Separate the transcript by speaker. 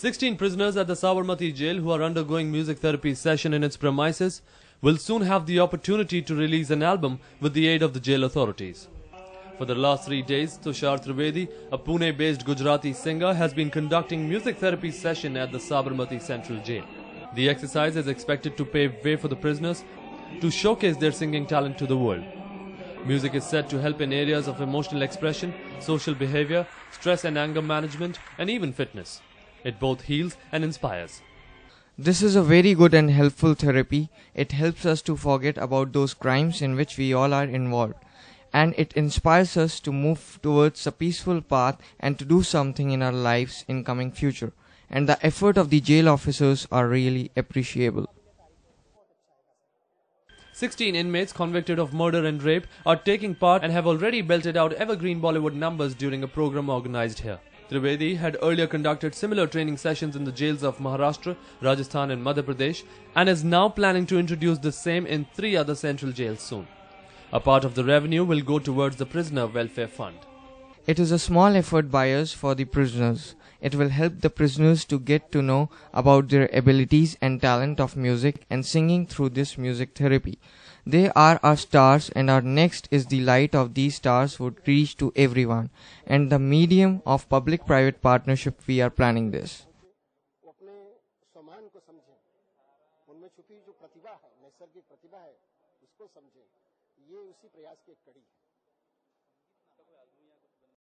Speaker 1: 16 prisoners at the Sabarmati jail who are undergoing music therapy session in its premises will soon have the opportunity to release an album with the aid of the jail authorities. For the last three days, Tushar Trivedi, a Pune-based Gujarati singer, has been conducting music therapy session at the Sabarmati Central Jail. The exercise is expected to pave way for the prisoners to showcase their singing talent to the world. Music is said to help in areas of emotional expression, social behavior, stress and anger management, and even fitness. It both heals and inspires.
Speaker 2: This is a very good and helpful therapy. It helps us to forget about those crimes in which we all are involved. And it inspires us to move towards a peaceful path and to do something in our lives in coming future. And the effort of the jail officers are really appreciable.
Speaker 1: 16 inmates convicted of murder and rape are taking part and have already belted out evergreen Bollywood numbers during a program organized here. Trivedi had earlier conducted similar training sessions in the jails of Maharashtra, Rajasthan and Madhya Pradesh and is now planning to introduce the same in three other central jails soon. A part of the revenue will go towards the Prisoner Welfare Fund.
Speaker 2: It is a small effort by us for the prisoners. It will help the prisoners to get to know about their abilities and talent of music and singing through this music therapy. They are our stars and our next is the light of these stars would reach to everyone and the medium of public private partnership we are planning this.
Speaker 3: वो अपने स्वमान को समझें उनमें छुपी जो प्रतिभा है नैसर्गिक प्रतिभा है उसको समझें ये उसी प्रयास की एक कड़ी है